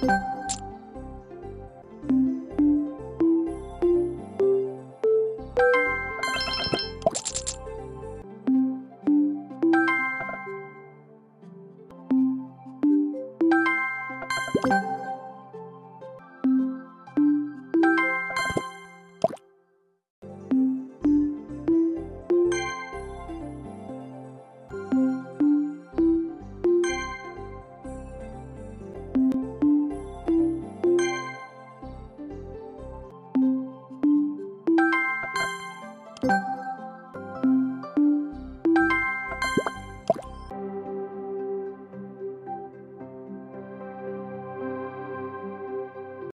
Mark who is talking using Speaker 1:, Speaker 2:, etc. Speaker 1: you
Speaker 2: you